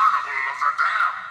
monitor them for them.